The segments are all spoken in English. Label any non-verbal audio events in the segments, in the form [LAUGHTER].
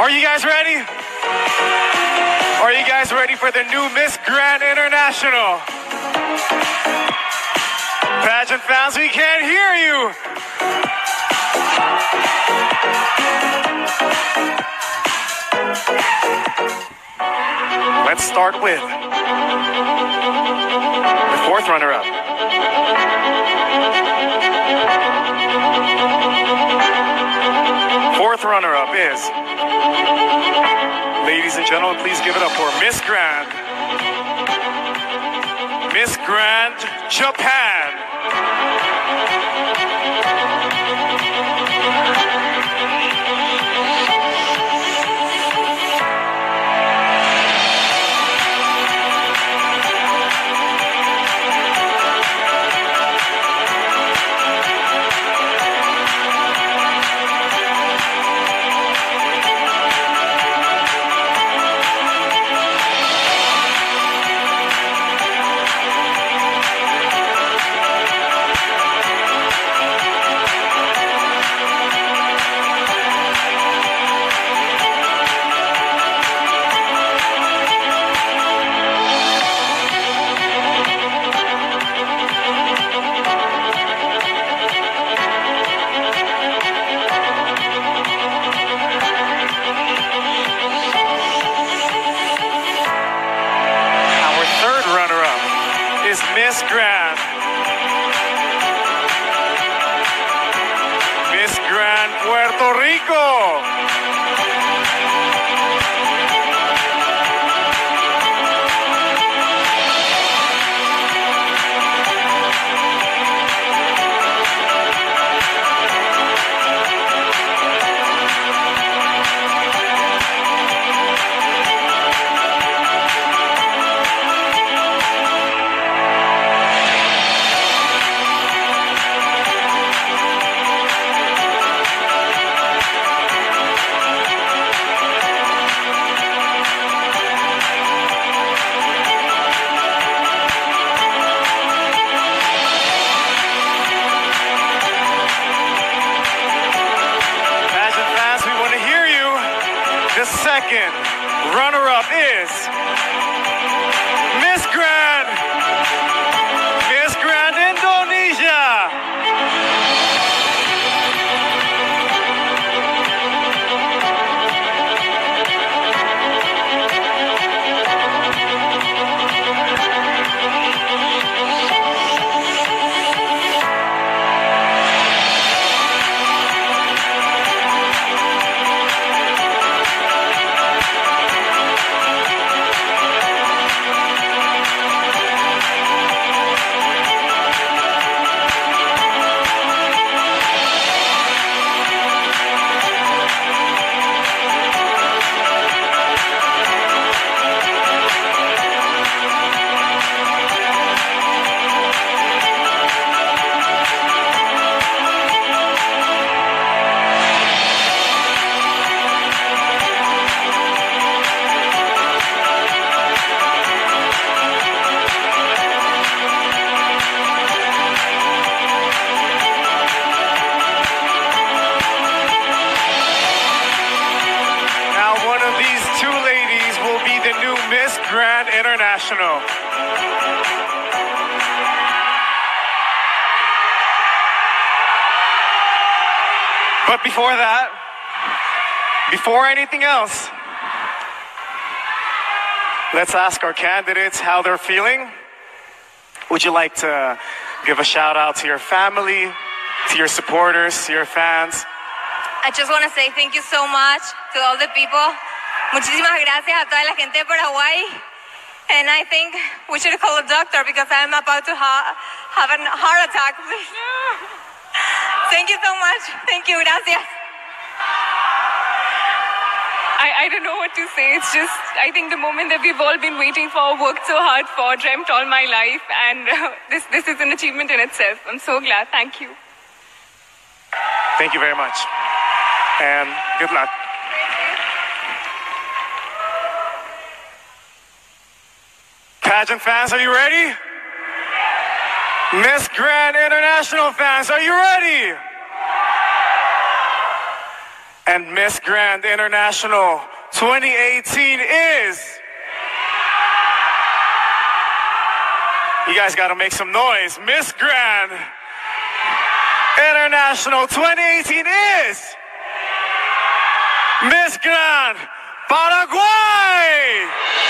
Are you guys ready? Are you guys ready for the new Miss Grand International? Pageant fans, we can't hear you. Let's start with the fourth runner-up. Fourth runner-up is, ladies and gentlemen, please give it up for Miss Grand. Miss Grand Japan. Is Miss Grand. Miss Grand Puerto Rico. International. But before that, before anything else, let's ask our candidates how they're feeling. Would you like to give a shout out to your family, to your supporters, to your fans? I just want to say thank you so much to all the people. Muchísimas gracias a toda la gente de Paraguay. And I think we should call a doctor because I'm about to ha- have a heart attack. [LAUGHS] thank you so much. Thank you. Gracias. I, I don't know what to say. It's just, I think the moment that we've all been waiting for, worked so hard for, dreamt all my life, and uh, [LAUGHS] this, this is an achievement in itself. I'm so glad. Thank you. Thank you very much. And good luck. pageant fans, are you ready? Miss Grand International fans, are you ready? And Miss Grand International 2018 is. You guys got to make some noise. Miss Grand International 2018 is. Miss Grand Paraguay!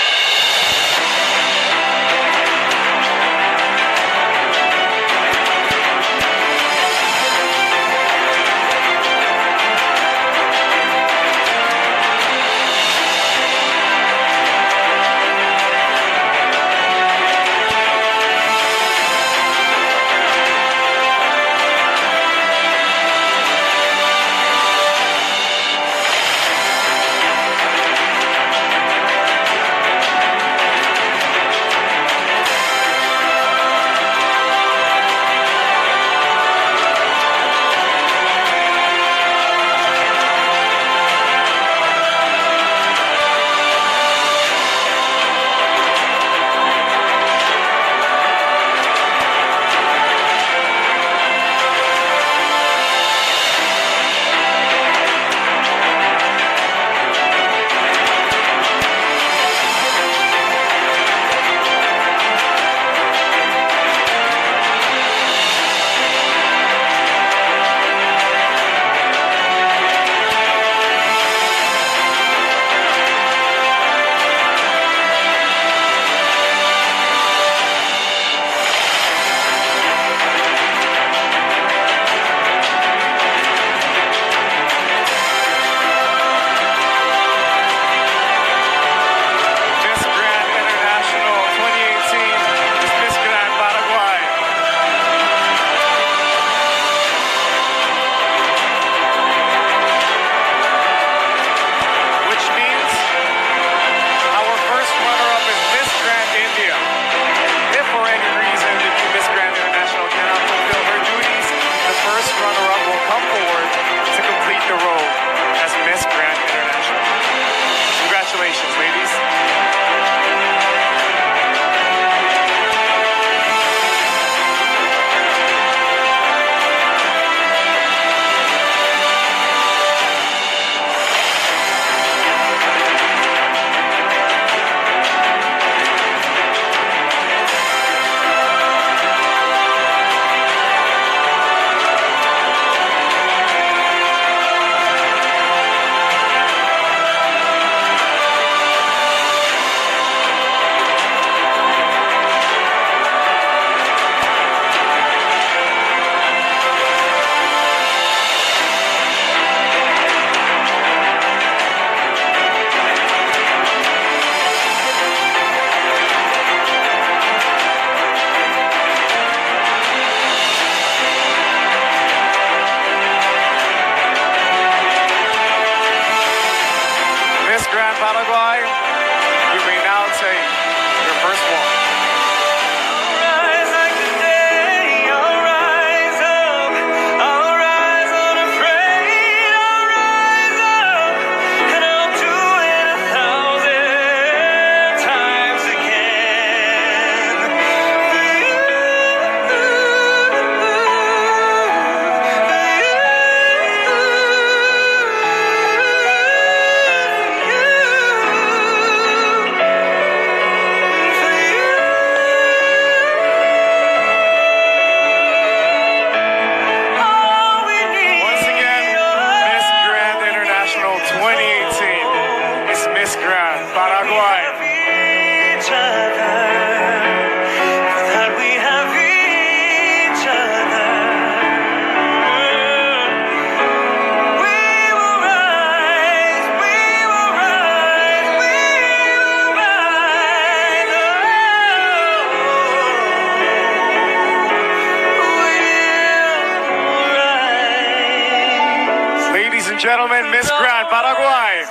gentlemen, Miss Grand Paraguay.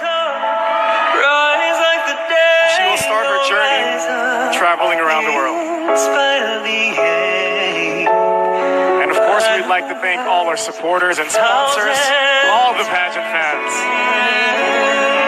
She will start her journey traveling around the world. And of course, we'd like to thank all our supporters and sponsors, all the pageant fans.